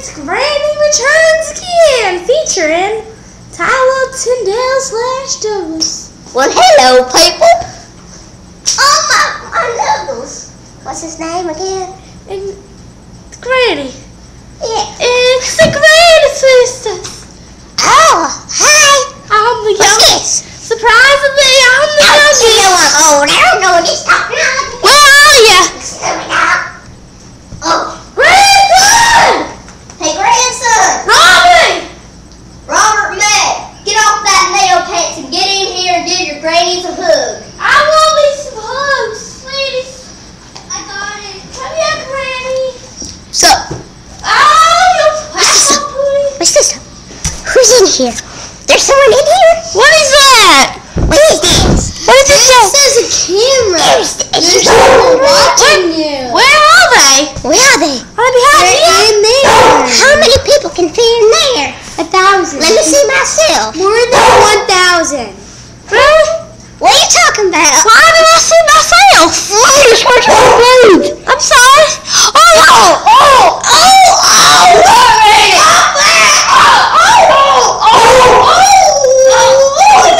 It's Granny Returns Again, featuring Tyler Tyndale slash Douglas. Well, hello, people. Oh, my, my noodles. What's his name again? And Granny. Yeah. It's the Granny Sisters. Oh, hi. I'm the What's young. this? Surprisingly, I'm the Oh, youngest. you know I'm old. I don't know what he's talking about. Where are you? Coming out. Oh, Grandson! hey, grandson. Robbie! Robert Mack, get off that nail pants and get in here your grannies a hug. I want me some hugs, please. I got it. Come here, Granny. So, Oh, What's this? what's this? Who's in here? There's someone in here? What is that? What is this? What does it say? says a camera. There's, there's someone watching you. Where are they? Where are they? Are they behind you? in there. How many people can fit in there? A thousand. Let me see myself. More than one thousand. Really? What are you talking about? Why did I see myself? I'm sorry. Oh, oh, oh, oh, oh, Granny. Oh, oh, oh, oh,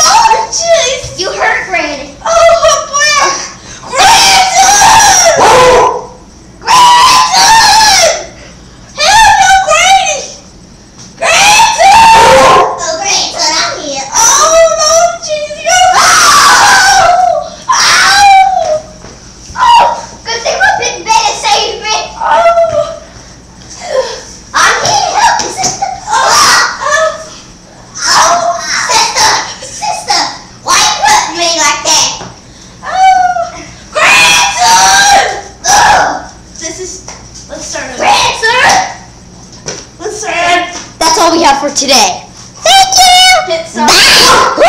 oh, jeez. You hurt Granny. Oh, my breath. Grandson! Grandson! Help me, Granny! Grandson! Oh, grandson, I'm here. Oh, Lord Jesus! Oh! Oh! Oh! Good thing my big bed saved me. Oh! I'm here to help you, sister. Oh, oh, sister, sister. Why you putting me like that? Oh! Grandson! Ugh. This is. Let's start. Let's start. That's all we have for today. Thank you. Bye.